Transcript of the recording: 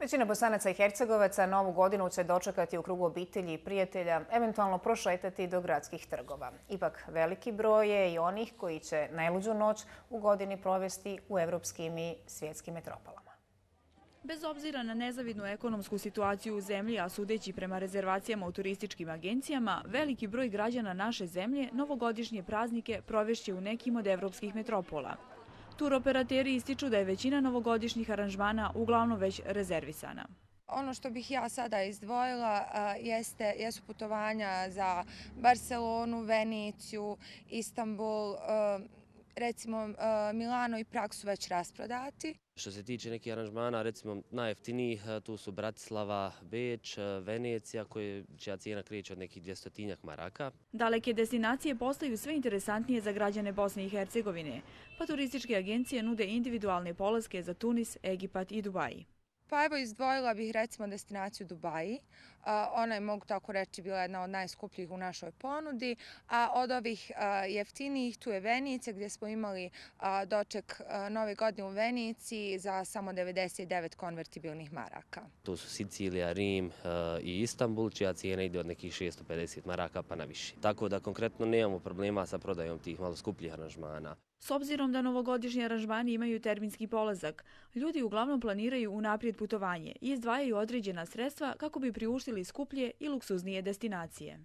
Većina bosanaca i hercegovaca novu godinu će dočekati u krugu obitelji i prijatelja, eventualno prošetati do gradskih trgova. Ipak veliki broj je i onih koji će najluđu noć u godini provesti u evropskim i svjetskim metropolama. Bez obzira na nezavidnu ekonomsku situaciju u zemlji, a sudeći prema rezervacijama u turističkim agencijama, veliki broj građana naše zemlje novogodišnje praznike provešće u nekim od evropskih metropola. Tur operateri ističu da je većina novogodišnjih aranžmana uglavnom već rezervisana. Ono što bih ja sada izdvojila jeste, jesu putovanja za Barcelonu, Veniciju, Istanbul, recimo Milano i Prag su već rasprodati. Što se tiče nekih aranžmana, recimo najjeftinijih, tu su Bratislava, Beč, Venecija, čija cijena kreće od nekih 200 maraka. Daleke destinacije postaju sve interesantnije za građane Bosne i Hercegovine, pa turističke agencije nude individualne polaske za Tunis, Egipat i Dubaji. Pa evo izdvojila bih recimo destinaciju Dubaji. Ona je, mogu tako reći, bila jedna od najskupljih u našoj ponudi. A od ovih jeftinijih tu je Venice gdje smo imali doček nove godine u Venici za samo 99 konvertibilnih maraka. Tu su Sicilija, Rim e, i Istanbul, čija cijena ide od nekih 650 maraka pa na više. Tako da konkretno nemamo problema sa prodajom tih malo skupljih aranžmana. S obzirom da novogodišnji aranžmani imaju terminski polazak, ljudi uglavnom planiraju unaprijed putovanje i izdvajaju određena sredstva kako bi priuštili skuplje i luksuznije destinacije.